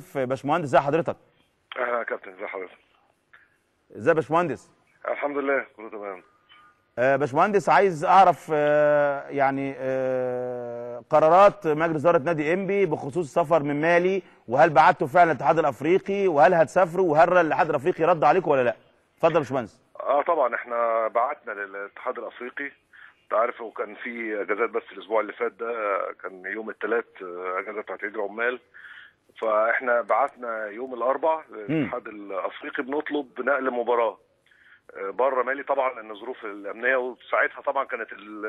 في باشمهندس ازي حضرتك؟ أهلا يا كابتن ازي حضرتك؟ ازي يا باشمهندس؟ الحمد لله كله تمام. آه، باشمهندس عايز أعرف آه، يعني آه، قرارات مجلس إدارة نادي انبي بخصوص السفر من مالي وهل بعتوا فعلا الاتحاد الأفريقي؟ وهل هتسافروا؟ وهل الاتحاد الأفريقي رد عليكم ولا لا؟ اتفضل يا باشمهندس. آه طبعا إحنا بعتنا للاتحاد الأفريقي. أنت عارف وكان في أجازات بس الأسبوع اللي فات ده كان يوم الثلاث أجازة بتاعت عيد العمال. فاحنا بعتنا يوم الأربع للاتحاد الأفريقي بنطلب نقل مباراة. بره مالي طبعا لأن الظروف الأمنية وساعتها طبعا كانت ال-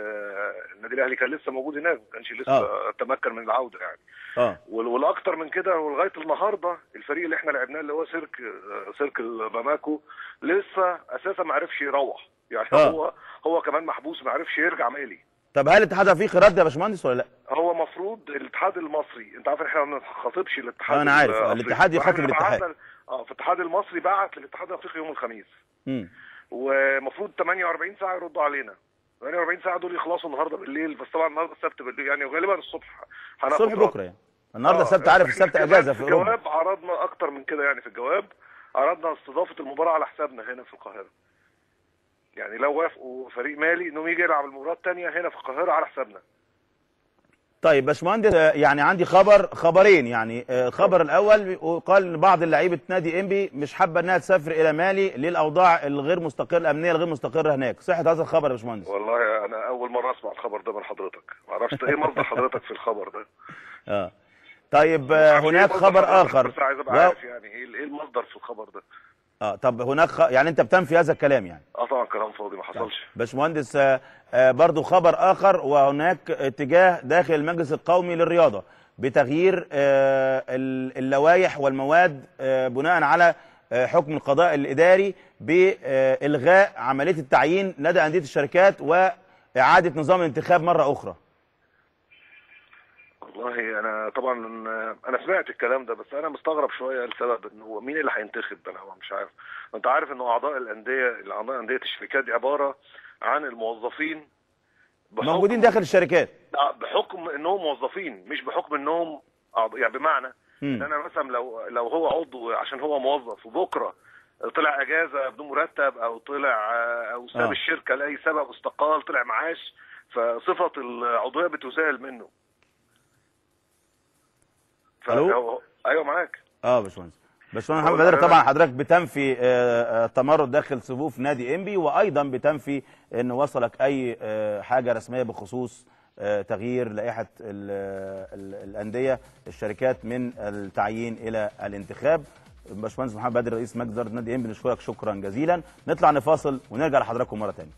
النادي الأهلي كان لسه موجود هناك ما كانش لسه آه. تمكن من العودة يعني. آه. وال- والأكتر من كده ولغاية النهارده الفريق اللي إحنا لعبناه اللي هو سيرك سيرك باماكو لسه أساسا ما عرفش يروح. يعني آه. هو هو كمان محبوس ما عرفش يرجع مالي. طب هل الاتحاد الأفريقي رد يا باشمهندس ولا لا؟ هو مفروض الاتحاد المصري انت عارف إحنا ما بنخاطبش الاتحاد آه، أنا عارف. آه، الأفريقي. الاتحاد يخاطب الاتحاد. آه فالاتحاد المصري بعت للاتحاد الافريقي يوم الخميس امم ومفروض 48 ساعة يردوا علينا 48 ساعة دول يخلصوا النهارده بالليل بس طبعا النهارده السبت بالليل يعني وغالبا الصبح الصبح. بكرة يعني النهارده آه، السبت عارف إحنا السبت أجازة في في أوروبا الجواب عرضنا أكتر من كده يعني في الجواب عرضنا استضافة المباراة على حسابنا هنا في القاهرة يعني لو وافقوا فريق مالي إنهم يجي يلعب المباراة الثانية هنا في القاهرة على حسابنا طيب باشمهندس آه، يعني عندي خبر خبرين يعني آه، الخبر الأول قال إن بعض لعيبه نادي إنبي مش حابة إنها تسافر إلى مالي للأوضاع الغير مستقرة الأمنية الغير مستقرة هناك. صحة هذا الخبر يا باشمهندس؟ والله أنا أول مرة أسمع الخبر ده من حضرتك. ما أعرفش إيه مصدر حضرتك في الخبر ده؟ آه. طيب آه، إيه هناك خبر آخر. بس عايز أبقى. عارف يعني إيه إيه المصدر في الخبر ده؟ آه طب هناك خ... يعني انت بتنفي هذا الكلام يعني. آه طبعا كلام فاضي ما حصلش. باشمهندس آه، آه، برضو خبر آخر وهناك اتجاه داخل المجلس القومي للرياضة بتغيير آه، ال- اللوائح والمواد آه، بناء على آه، حكم القضاء الإداري بإلغاء عملية التعيين لدى أندية الشركات وإعادة نظام الانتخاب مرة أخرى. والله أنا طبعا أنا سمعت الكلام ده بس أنا مستغرب شوية السبب ان هو مين اللي هينتخب أنا مش عارف أنت عارف ان أعضاء الأندية أعضاء أندية الشركات دي عبارة عن الموظفين موجودين داخل الشركات آه، بحكم إنهم موظفين مش بحكم إنهم يعني بمعنى إن. أنا مثلا لو لو هو عضو عشان هو موظف وبكرة طلع إجازة بدون مرتب أو طلع آه، أو ساب آه. الشركة لأي سبب واستقال طلع معاش فصفة العضوية بتزال منه فهو- أيوه معاك. آه باشمهندس. باشمهندس محمد بدر طبعا حضرتك بتنفي آه، آه، تمرد داخل صفوف نادي إنبي وأيضا بتنفي إن وصلك أي آه، حاجة رسمية بخصوص آه، تغيير لائحة ال- ال- الأندية الشركات من التعيين إلى الانتخاب. باشمهندس محمد بدر رئيس مجلس إدارة نادي إنبي نشكرك شكرا جزيلا. نطلع نفاصل ونرجع لحضراتكم مرة ثانية